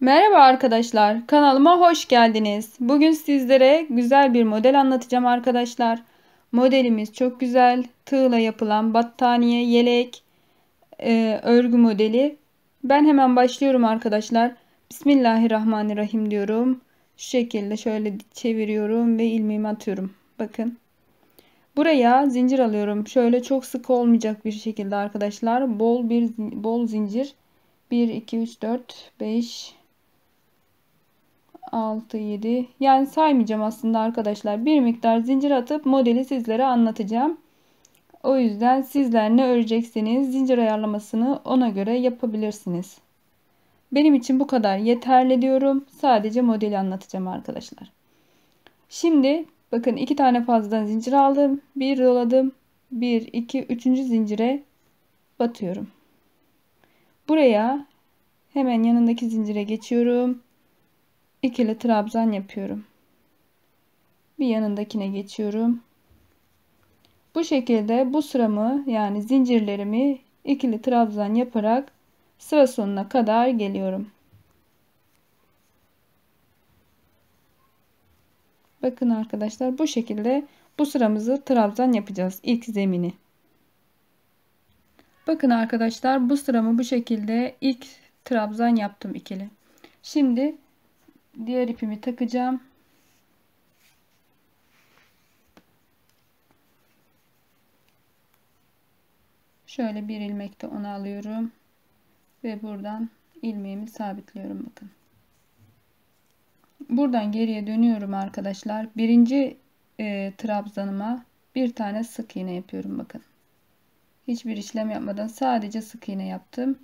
Merhaba arkadaşlar, kanalıma hoş geldiniz. Bugün sizlere güzel bir model anlatacağım arkadaşlar. Modelimiz çok güzel, tığla yapılan battaniye, yelek, e, örgü modeli. Ben hemen başlıyorum arkadaşlar. Bismillahirrahmanirrahim diyorum. Şu şekilde şöyle çeviriyorum ve ilmeğimi atıyorum. Bakın. Buraya zincir alıyorum. Şöyle çok sık olmayacak bir şekilde arkadaşlar. Bol bir bol zincir. 1 2 3 4 5 6 7 yani saymayacağım aslında arkadaşlar. Bir miktar zincir atıp modeli sizlere anlatacağım. O yüzden sizler ne örecekseniz zincir ayarlamasını ona göre yapabilirsiniz. Benim için bu kadar yeterli diyorum. Sadece modeli anlatacağım arkadaşlar. Şimdi bakın iki tane fazladan zincir aldım. Bir doladım. 1 2 3. zincire batıyorum. Buraya hemen yanındaki zincire geçiyorum. İkili trabzan yapıyorum. Bir yanındakine geçiyorum. Bu şekilde bu sıramı yani zincirlerimi ikili trabzan yaparak sıra sonuna kadar geliyorum. Bakın arkadaşlar bu şekilde bu sıramızı trabzan yapacağız. ilk zemini. Bakın arkadaşlar bu sıramı bu şekilde ilk trabzan yaptım ikili. Şimdi diğer ipimi takacağım. Şöyle bir ilmek de onu alıyorum. Ve buradan ilmeğimi sabitliyorum bakın. Buradan geriye dönüyorum arkadaşlar. Birinci e, trabzanıma bir tane sık iğne yapıyorum bakın. Hiçbir işlem yapmadan sadece sık iğne yaptım.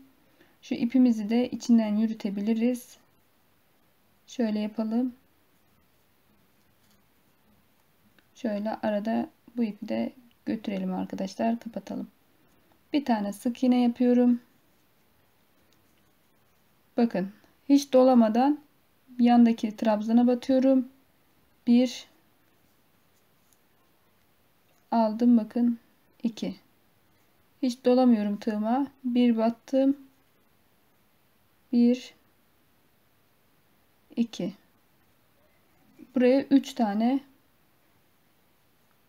Şu ipimizi de içinden yürütebiliriz. Şöyle yapalım. Şöyle arada bu ipi de götürelim arkadaşlar. Kapatalım. Bir tane sık iğne yapıyorum. Bakın hiç dolamadan yandaki trabzana batıyorum. Bir aldım bakın 2 hiç dolamıyorum tığıma bir battım bir 2 buraya 3 tane.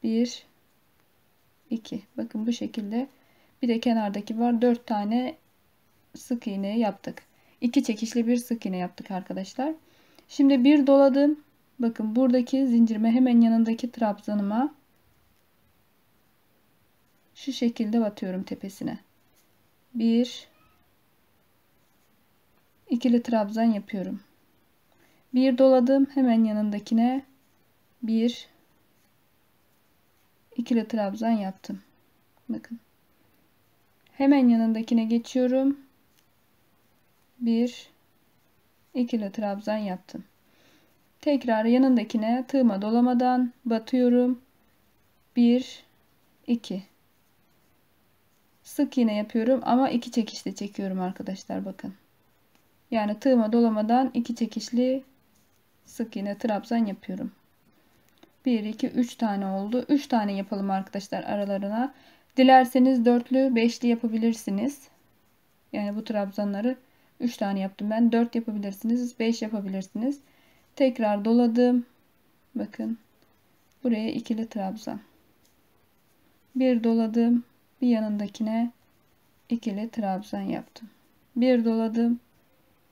1 2 bakın bu şekilde. Bir de kenardaki var. 4 tane sık iğne yaptık. 2 çekişli bir sık iğne yaptık arkadaşlar. Şimdi bir doladım bakın buradaki zincirime hemen yanındaki trabzanıma şu şekilde batıyorum tepesine. Bir. İkili trabzan yapıyorum bir doladım hemen yanındakine bir ikili trabzan yaptım. Bakın. Hemen yanındakine geçiyorum. Bir ikili trabzan yaptım. Tekrar yanındakine tığıma dolamadan batıyorum. 1 2 sık iğne yapıyorum ama iki çekişli çekiyorum arkadaşlar bakın. Yani tığıma dolamadan iki çekişli sık iğne trabzan yapıyorum. 1 2 3 tane oldu. 3 tane yapalım arkadaşlar aralarına. Dilerseniz dörtlü, beşli yapabilirsiniz. Yani bu trabzanları 3 tane yaptım ben. 4 yapabilirsiniz, 5 yapabilirsiniz. Tekrar doladım. Bakın. Buraya ikili trabzan. Bir doladım. Bir yanındakine ikili trabzan yaptım. Bir doladım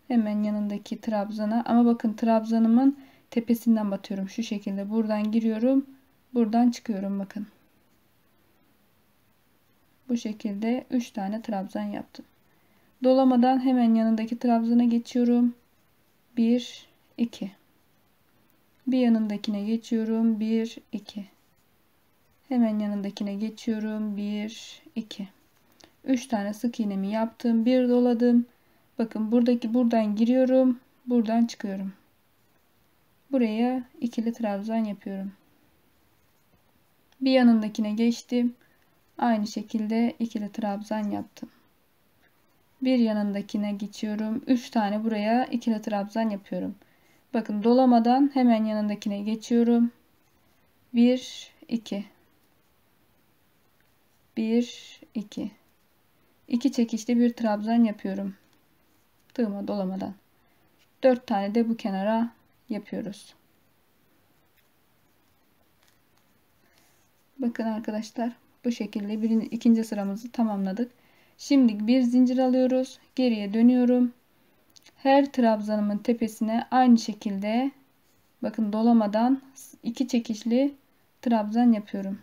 hemen yanındaki trabzana. Ama bakın trabzanımın tepesinden batıyorum. Şu şekilde buradan giriyorum. Buradan çıkıyorum bakın. Bu şekilde 3 tane trabzan yaptım. Dolamadan hemen yanındaki trabzana geçiyorum. 1 2 bir yanındakine geçiyorum. 1 2 hemen yanındakine geçiyorum. 1 2 3 tane sık iğnemi yaptım. Bir doladım Bakın buradaki buradan giriyorum. Buradan çıkıyorum. Buraya ikili trabzan yapıyorum. Bir yanındakine geçtim. Aynı şekilde ikili trabzan yaptım. Bir yanındakine geçiyorum. 3 tane buraya ikili trabzan yapıyorum. Bakın dolamadan hemen yanındakine geçiyorum. 1 2 1 2 2 çekişli bir trabzan yapıyorum tığıma dolamadan 4 tane de bu kenara yapıyoruz. Bakın arkadaşlar bu şekilde birinci, ikinci sıramızı tamamladık. Şimdi bir zincir alıyoruz. Geriye dönüyorum. Her trabzanımın tepesine aynı şekilde bakın dolamadan iki çekişli trabzan yapıyorum.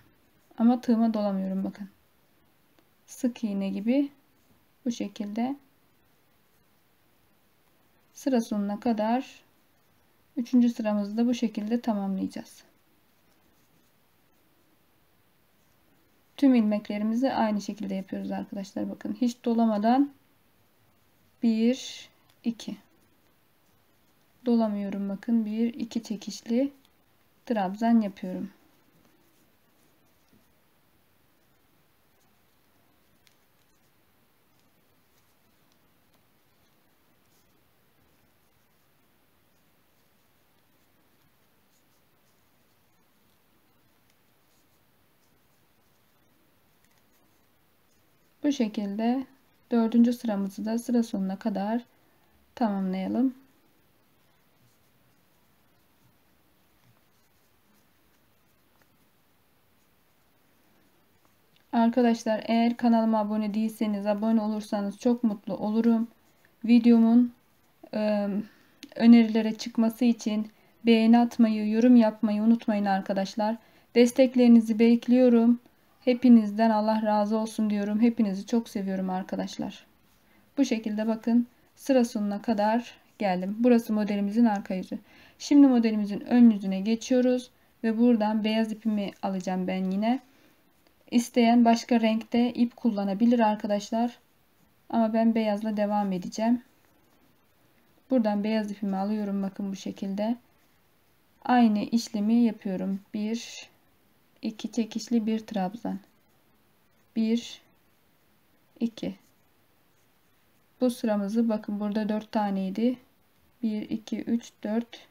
Ama tığıma dolamıyorum bakın. Sık iğne gibi bu şekilde sıra sonuna kadar üçüncü sıramızı da bu şekilde tamamlayacağız. Tüm ilmeklerimizi aynı şekilde yapıyoruz arkadaşlar. Bakın hiç dolamadan 1 2 dolamıyorum bakın 1 2 çekişli trabzan yapıyorum. Bu şekilde dördüncü sıramızı da sıra sonuna kadar tamamlayalım. Arkadaşlar eğer kanalıma abone değilseniz abone olursanız çok mutlu olurum. Videomun e, önerilere çıkması için beğeni atmayı, yorum yapmayı unutmayın arkadaşlar. Desteklerinizi bekliyorum. Hepinizden Allah razı olsun diyorum. Hepinizi çok seviyorum arkadaşlar. Bu şekilde bakın sıra sonuna kadar geldim. Burası modelimizin arka yüzü. Şimdi modelimizin ön yüzüne geçiyoruz. Ve buradan beyaz ipimi alacağım ben yine. İsteyen başka renkte ip kullanabilir arkadaşlar. Ama ben beyazla devam edeceğim. Buradan beyaz ipimi alıyorum. Bakın bu şekilde. Aynı işlemi yapıyorum. 1 2 çekişli bir trabzan. 1 2 bu sıramızı bakın burada 4 taneydi. 1 2 3 4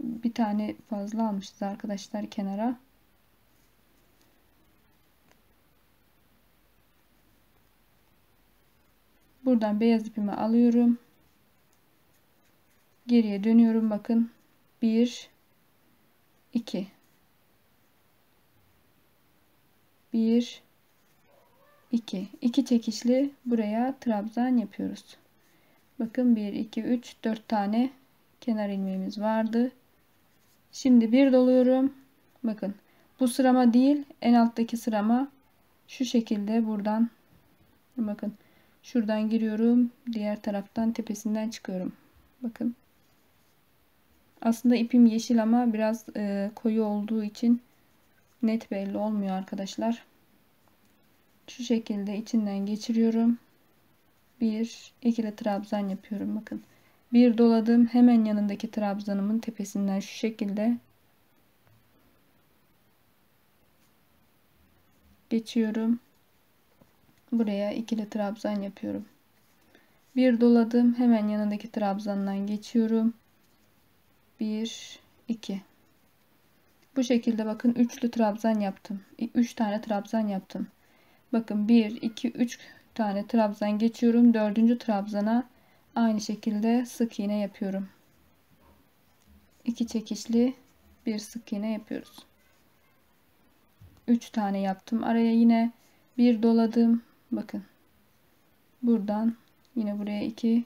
bir tane fazla almışız arkadaşlar kenara. Buradan beyaz ipimi alıyorum. Geriye dönüyorum bakın. 1 2 1 2 2 çekişli buraya trabzan yapıyoruz. Bakın 1 2 3 4 tane kenar ilmeğimiz vardı. Şimdi bir doluyorum. Bakın bu sırama değil en alttaki sırama şu şekilde buradan bakın şuradan giriyorum diğer taraftan tepesinden çıkıyorum bakın aslında ipim yeşil ama biraz e, koyu olduğu için net belli olmuyor arkadaşlar. Şu şekilde içinden geçiriyorum. Bir ikili trabzan yapıyorum bakın. Bir doladım hemen yanındaki trabzanımın tepesinden şu şekilde geçiyorum. Buraya ikili trabzan yapıyorum. Bir doladım hemen yanındaki trabzandan geçiyorum. 1 2 bu şekilde bakın üçlü trabzan yaptım. 3 tane trabzan yaptım. Bakın 1 2 3 tane trabzan geçiyorum. Dördüncü trabzana aynı şekilde sık iğne yapıyorum. 2 çekişli bir sık iğne yapıyoruz. 3 tane yaptım araya yine. Bir doladım. Bakın. Buradan yine buraya 2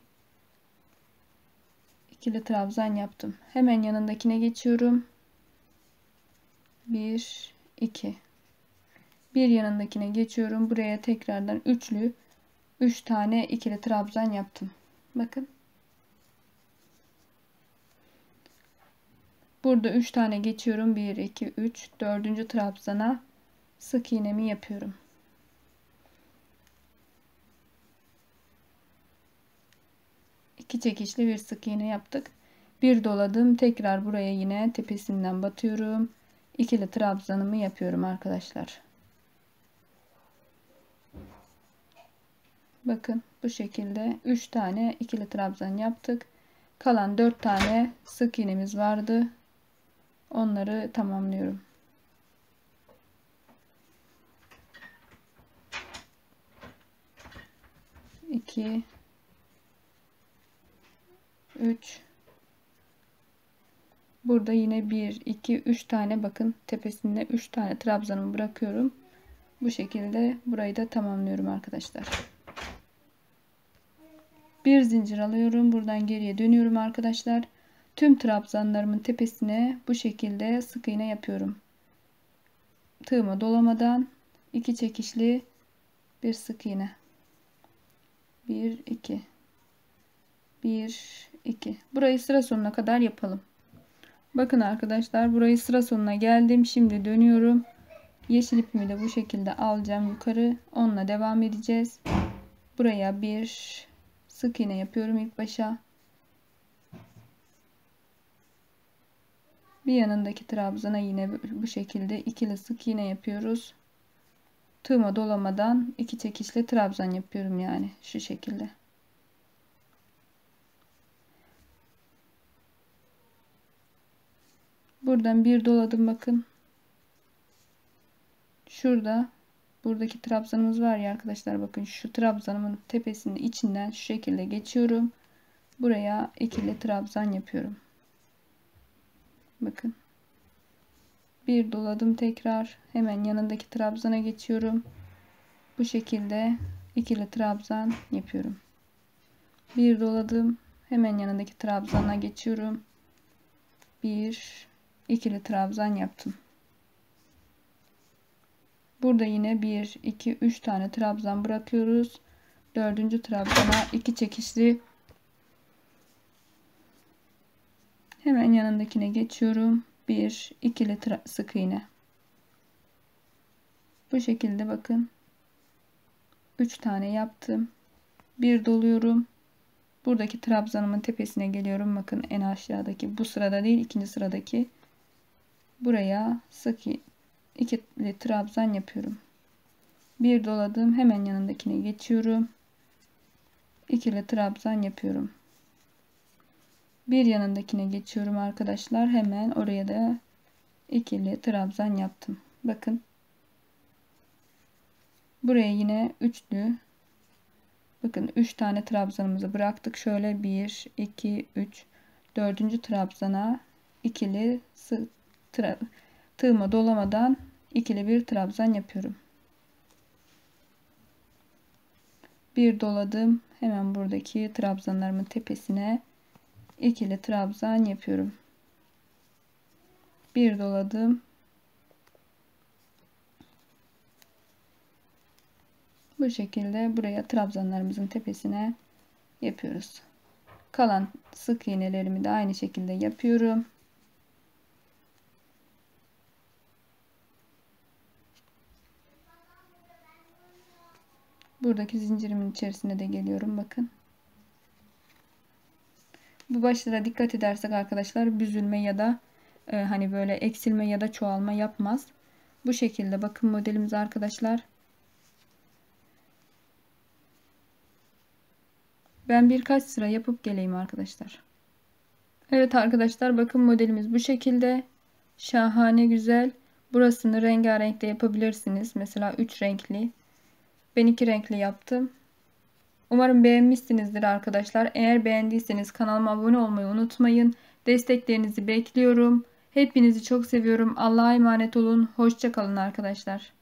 ikili trabzan yaptım. Hemen yanındakine geçiyorum. 1 2 bir yanındakine geçiyorum. Buraya tekrardan üçlü 3 tane ikili trabzan yaptım. Bakın. Burada 3 tane geçiyorum. 1 2 3 4. trabzana sık iğnemi yapıyorum. 2 çekişli bir sık iğne yaptık. Bir doladım. Tekrar buraya yine tepesinden batıyorum. İkili trabzanımı yapıyorum arkadaşlar. Bakın bu şekilde 3 tane ikili trabzan yaptık. Kalan 4 tane sık iğnemiz vardı. Onları tamamlıyorum. İki, 3 Burada yine 1 2 3 tane bakın tepesinde 3 tane trabzanımı bırakıyorum. Bu şekilde burayı da tamamlıyorum arkadaşlar. Bir zincir alıyorum. Buradan geriye dönüyorum arkadaşlar. Tüm trabzanlarımın tepesine bu şekilde sık iğne yapıyorum. Tığıma dolamadan iki çekişli bir sık iğne. 1 2 1 2 Burayı sıra sonuna kadar yapalım. Bakın arkadaşlar burayı sıra sonuna geldim. Şimdi dönüyorum. Yeşil ipimi de bu şekilde alacağım yukarı. Onunla devam edeceğiz. Buraya bir sık iğne yapıyorum ilk başa. Bir yanındaki trabzana yine bu şekilde ikili sık iğne yapıyoruz. Tığıma dolamadan iki çekişle trabzan yapıyorum yani şu şekilde. Buradan bir doladım bakın. Şurada buradaki trabzanımız var ya arkadaşlar bakın şu trabzanımın tepesinin içinden şu şekilde geçiyorum. Buraya ikili trabzan yapıyorum. Bakın. Bir doladım tekrar. Hemen yanındaki trabzana geçiyorum. Bu şekilde ikili trabzan yapıyorum. Bir doladım. Hemen yanındaki trabzana geçiyorum. Bir ikili trabzan yaptım. Burada yine 1 2 3 tane trabzan bırakıyoruz. Dördüncü trabzana iki çekişli hemen yanındakine geçiyorum. Bir ikili sık iğne. Bu şekilde bakın. 3 tane yaptım. Bir doluyorum. Buradaki trabzanımın tepesine geliyorum. Bakın en aşağıdaki bu sırada değil ikinci sıradaki buraya sık ikili trabzan yapıyorum. Bir doladım. Hemen yanındakine geçiyorum. İkili trabzan yapıyorum. Bir yanındakine geçiyorum arkadaşlar. Hemen oraya da ikili trabzan yaptım. Bakın. Buraya yine üçlü Bakın 3 tane trabzanımızı bıraktık. Şöyle 1 2 3 4. trabzana ikili tığıma dolamadan ikili bir trabzan yapıyorum. Bir doladım. Hemen buradaki trabzanlarımın tepesine ikili trabzan yapıyorum. Bir doladım. Bu şekilde buraya trabzanlarımızın tepesine yapıyoruz. Kalan sık iğnelerimi de aynı şekilde yapıyorum. Buradaki zincirimin içerisine de geliyorum. Bakın. Bu başlara dikkat edersek arkadaşlar büzülme ya da e, hani böyle eksilme ya da çoğalma yapmaz. Bu şekilde bakın modelimiz arkadaşlar. Ben birkaç sıra yapıp geleyim arkadaşlar. Evet arkadaşlar bakın modelimiz bu şekilde. Şahane güzel. Burasını rengarenk de yapabilirsiniz. Mesela 3 renkli. Ben 2 renkli yaptım. Umarım beğenmişsinizdir arkadaşlar. Eğer beğendiyseniz kanalıma abone olmayı unutmayın. Desteklerinizi bekliyorum. Hepinizi çok seviyorum. Allah'a emanet olun. Hoşçakalın arkadaşlar.